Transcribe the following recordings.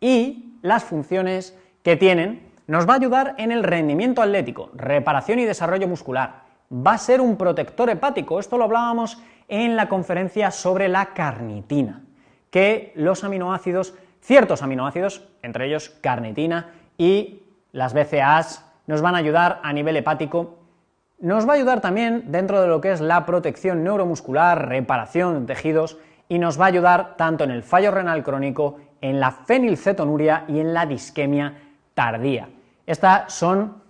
Y las funciones que tienen nos va a ayudar en el rendimiento atlético, reparación y desarrollo muscular. Va a ser un protector hepático, esto lo hablábamos en la conferencia sobre la carnitina, que los aminoácidos, ciertos aminoácidos, entre ellos carnitina y las BCAAs, nos van a ayudar a nivel hepático. Nos va a ayudar también dentro de lo que es la protección neuromuscular, reparación de tejidos y nos va a ayudar tanto en el fallo renal crónico, en la fenilcetonuria y en la disquemia tardía. Estas son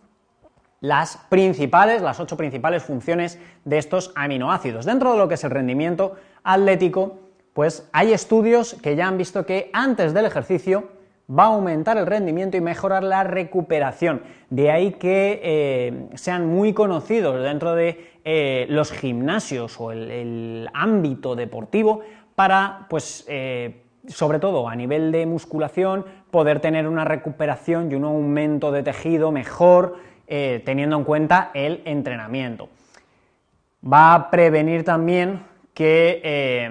las principales, las ocho principales funciones de estos aminoácidos. Dentro de lo que es el rendimiento atlético, pues hay estudios que ya han visto que antes del ejercicio va a aumentar el rendimiento y mejorar la recuperación. De ahí que eh, sean muy conocidos dentro de eh, los gimnasios o el, ámbito deportivo para, pues, eh, sobre todo a nivel de musculación, poder tener una recuperación y un aumento de tejido mejor, teniendo en cuenta el entrenamiento. Va a prevenir también que eh,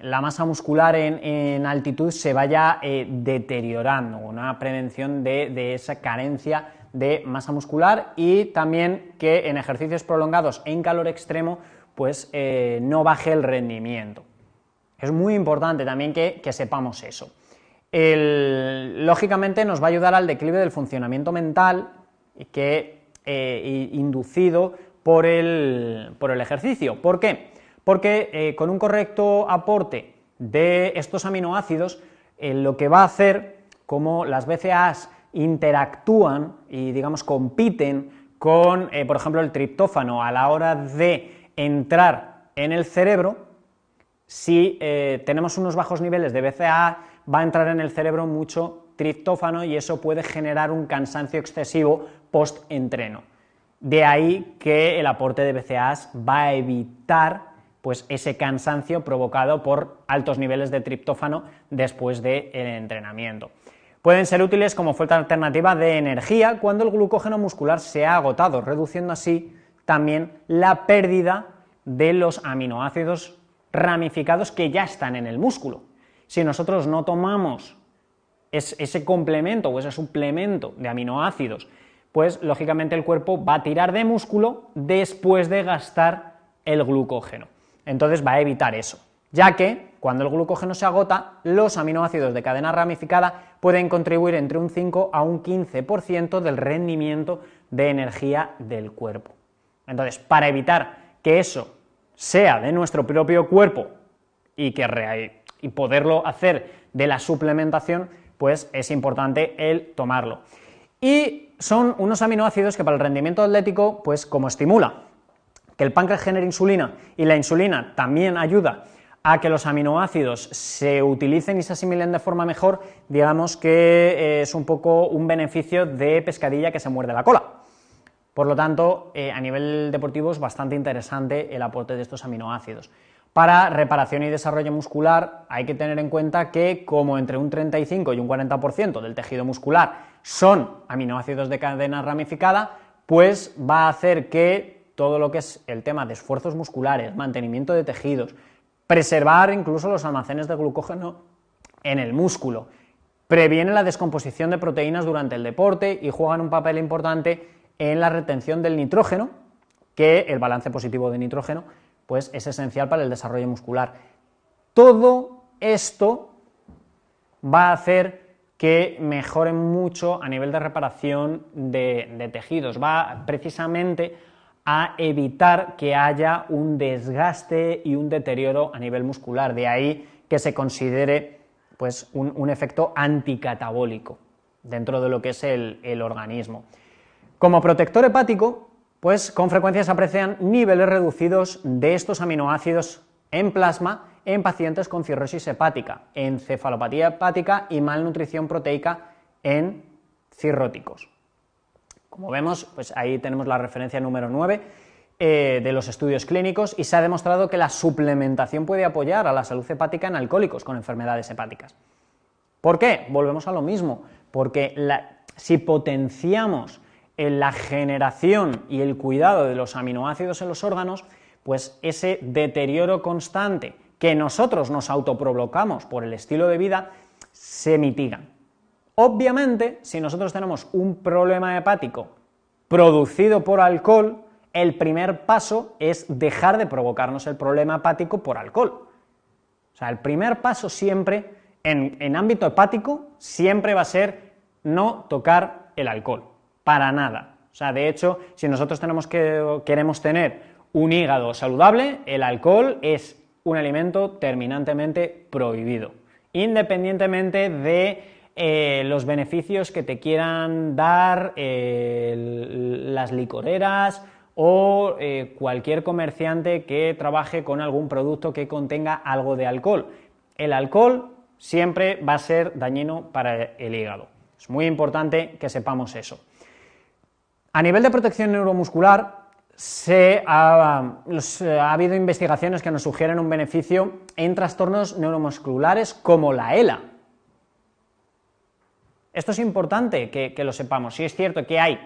la masa muscular en, altitud se vaya eh, deteriorando, una prevención de, esa carencia de masa muscular y también que en ejercicios prolongados en calor extremo pues no baje el rendimiento. Es muy importante también que, sepamos eso. lógicamente nos va a ayudar al declive del funcionamiento mental que, eh, inducido por el, ejercicio. ¿Por qué? Porque eh, con un correcto aporte de estos aminoácidos, eh, lo que va a hacer, como las BCAAs interactúan y, digamos, compiten con, por ejemplo, el triptófano a la hora de entrar en el cerebro, si eh, tenemos unos bajos niveles de BCAA, va a entrar en el cerebro mucho triptófano y eso puede generar un cansancio excesivo post-entreno. De ahí que el aporte de BCAAs va a evitar pues, ese cansancio provocado por altos niveles de triptófano después del entrenamiento. Pueden ser útiles como fuente alternativa de energía cuando el glucógeno muscular se ha agotado, reduciendo así también la pérdida de los aminoácidos ramificados que ya están en el músculo. Si nosotros no tomamos ese complemento o ese suplemento de aminoácidos, pues lógicamente el cuerpo va a tirar de músculo después de gastar el glucógeno. Entonces va a evitar eso, ya que cuando el glucógeno se agota, los aminoácidos de cadena ramificada pueden contribuir entre un 5 a un 15% del rendimiento de energía del cuerpo. Entonces, para evitar que eso sea de nuestro propio cuerpo y, que poderlo hacer de la suplementación, pues es importante el tomarlo. Y son unos aminoácidos que para el rendimiento atlético, pues como estimula que el páncreas genere insulina y la insulina también ayuda a que los aminoácidos se utilicen y se asimilen de forma mejor, digamos que es un poco un beneficio de pescadilla que se muerde la cola. Por lo tanto, eh, a nivel deportivo es bastante interesante el aporte de estos aminoácidos. Para reparación y desarrollo muscular hay que tener en cuenta que como entre un 35 y un 40% del tejido muscular son aminoácidos de cadena ramificada, pues va a hacer que todo lo que es el tema de esfuerzos musculares, mantenimiento de tejidos, preservar incluso los almacenes de glucógeno en el músculo, previene la descomposición de proteínas durante el deporte y juegan un papel importante en la retención del nitrógeno, que el balance positivo de nitrógeno pues es esencial para el desarrollo muscular. Todo esto va a hacer que mejoren mucho a nivel de reparación de, tejidos, va precisamente a evitar que haya un desgaste y un deterioro a nivel muscular, de ahí que se considere pues, un, efecto anticatabólico dentro de lo que es el organismo. Como protector hepático, pues con frecuencia se aprecian niveles reducidos de estos aminoácidos en plasma en pacientes con cirrosis hepática, encefalopatía hepática y malnutrición proteica en cirróticos. Como vemos, pues ahí tenemos la referencia número 9 eh, de los estudios clínicos y se ha demostrado que la suplementación puede apoyar a la salud hepática en alcohólicos con enfermedades hepáticas. ¿Por qué? Volvemos a lo mismo, porque si potenciamos en la generación y el cuidado de los aminoácidos en los órganos, pues ese deterioro constante que nosotros nos autoprovocamos por el estilo de vida se mitigan. Obviamente, si nosotros tenemos un problema hepático producido por alcohol, el primer paso es dejar de provocarnos el problema hepático por alcohol. O sea, el primer paso siempre, en, ámbito hepático, siempre va a ser no tocar el alcohol, para nada. O sea, de hecho, si nosotros tenemos que, queremos tener un hígado saludable, el alcohol es un alimento terminantemente prohibido, independientemente de eh, los beneficios que te quieran dar eh, las licoreras o eh, cualquier comerciante que trabaje con algún producto que contenga algo de alcohol. El alcohol siempre va a ser dañino para el hígado. Es muy importante que sepamos eso. A nivel de protección neuromuscular, se ha, ha, habido investigaciones que nos sugieren un beneficio en trastornos neuromusculares como la ELA. Esto es importante que, lo sepamos. Si es cierto que hay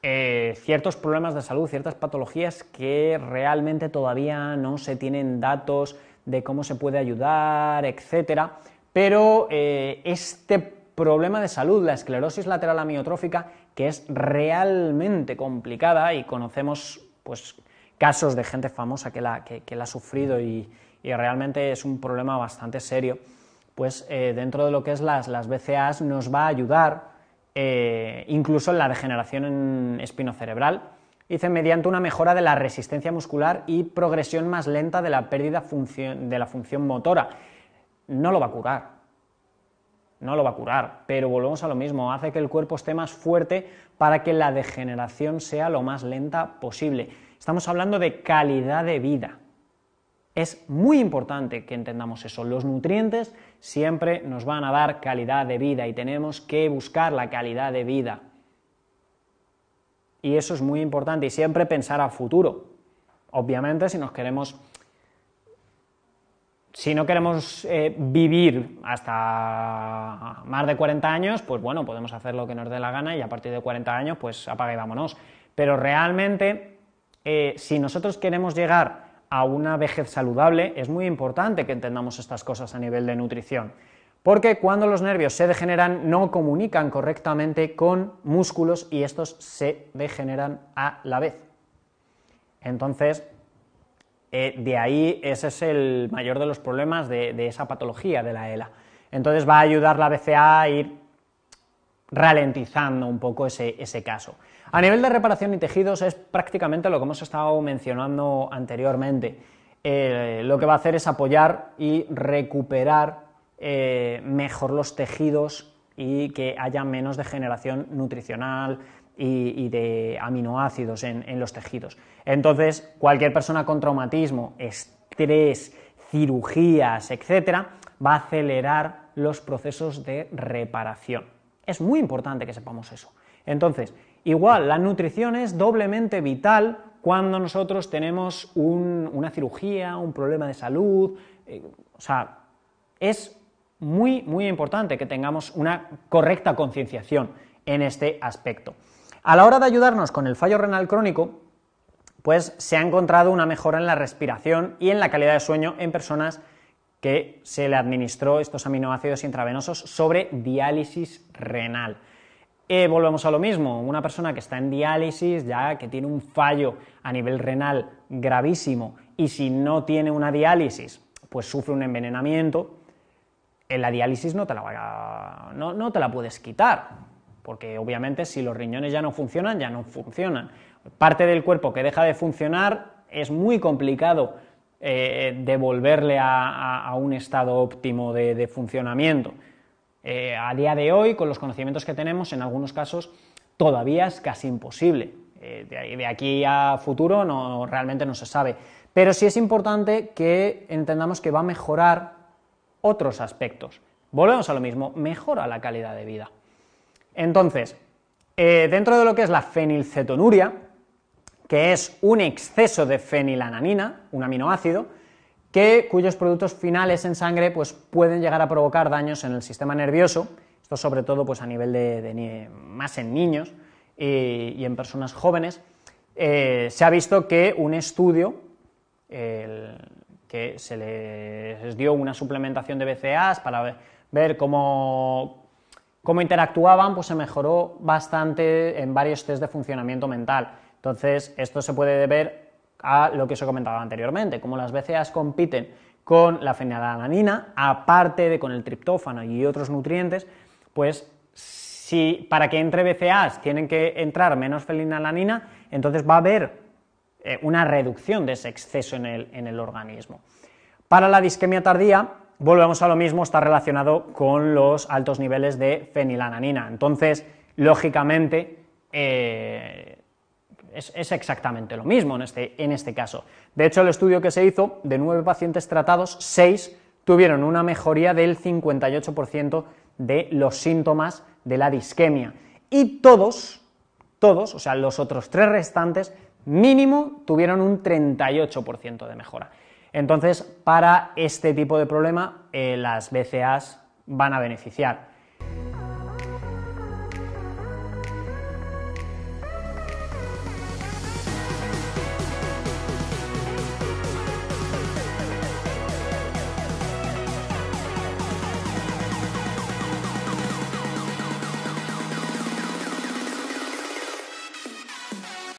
eh, ciertos problemas de salud, ciertas patologías que realmente todavía no se tienen datos de cómo se puede ayudar, etcétera, pero eh, este problema de salud, la esclerosis lateral amiotrófica, que es realmente complicada y conocemos pues, casos de gente famosa que la, ha sufrido y, realmente es un problema bastante serio, pues eh, dentro de lo que es las, las BCAs nos va a ayudar eh, incluso en la degeneración espinocerebral, dice mediante una mejora de la resistencia muscular y progresión más lenta de la pérdida de la función motora. No lo va a curar, no lo va a curar, pero volvemos a lo mismo, hace que el cuerpo esté más fuerte para que la degeneración sea lo más lenta posible. Estamos hablando de calidad de vida. Es muy importante que entendamos eso. Los nutrientes siempre nos van a dar calidad de vida y tenemos que buscar la calidad de vida. Y eso es muy importante y siempre pensar a futuro. Obviamente, si nos queremos si no queremos eh, vivir hasta más de 40 años, pues bueno, podemos hacer lo que nos dé la gana y a partir de 40 años, pues apaga y vámonos. Pero realmente, eh, si nosotros queremos llegar a una vejez saludable, es muy importante que entendamos estas cosas a nivel de nutrición. Porque cuando los nervios se degeneran no comunican correctamente con músculos y estos se degeneran a la vez. Entonces, eh, de ahí ese es el mayor de los problemas de, esa patología de la ELA. Entonces va a ayudar la BCA a ir ralentizando un poco ese, ese caso. A nivel de reparación y tejidos es prácticamente lo que hemos estado mencionando anteriormente. Eh, lo que va a hacer es apoyar y recuperar eh, mejor los tejidos y que haya menos degeneración nutricional y, de aminoácidos en, en, los tejidos. Entonces, cualquier persona con traumatismo, estrés, cirugías, etcétera, va a acelerar los procesos de reparación. Es muy importante que sepamos eso. Entonces, Igual, la nutrición es doblemente vital cuando nosotros tenemos una cirugía, un problema de salud, eh, o sea, es muy, muy importante que tengamos una correcta concienciación en este aspecto. A la hora de ayudarnos con el fallo renal crónico, pues se ha encontrado una mejora en la respiración y en la calidad de sueño en personas que se le administró estos aminoácidos intravenosos sobre diálisis renal. Eh, volvemos a lo mismo, una persona que está en diálisis, ya que tiene un fallo a nivel renal gravísimo y si no tiene una diálisis, pues sufre un envenenamiento, en la diálisis no te la, no, no te la puedes quitar, porque obviamente si los riñones ya no funcionan, ya no funcionan. Parte del cuerpo que deja de funcionar es muy complicado eh, devolverle a, un estado óptimo de funcionamiento. Eh, a día de hoy, con los conocimientos que tenemos, en algunos casos todavía es casi imposible. Eh, de, aquí a futuro no, realmente no se sabe. Pero sí es importante que entendamos que va a mejorar otros aspectos. Volvemos a lo mismo, mejora la calidad de vida. Entonces, dentro de lo que es la fenilcetonuria, que es un exceso de fenilananina, un aminoácido, que, cuyos productos finales en sangre pues, pueden llegar a provocar daños en el sistema nervioso, esto sobre todo pues, a nivel de, más en niños y, en personas jóvenes. Eh, se ha visto que un estudio que se les dio una suplementación de BCAAs para ver cómo, cómo interactuaban, pues se mejoró bastante en varios test de funcionamiento mental. Entonces, esto se puede deber a lo que os he comentado anteriormente, como las BCAAs compiten con la fenilalanina, aparte de con el triptófano y otros nutrientes, pues si para que entre BCAAs tienen que entrar menos fenilalanina, entonces va a haber eh, una reducción de ese exceso en el, en el organismo. Para la disquemia tardía, volvemos a lo mismo, está relacionado con los altos niveles de fenilalanina. Entonces, lógicamente, eh, es, exactamente lo mismo en este, en este caso. De hecho, el estudio que se hizo, de nueve pacientes tratados, seis tuvieron una mejoría del 58% de los síntomas de la disquemia. Y todos, todos, o sea, los otros tres restantes, mínimo tuvieron un 38% de mejora. Entonces, para este tipo de problema, eh, las BCAs van a beneficiar.